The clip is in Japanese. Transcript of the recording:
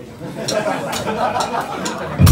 けじゃん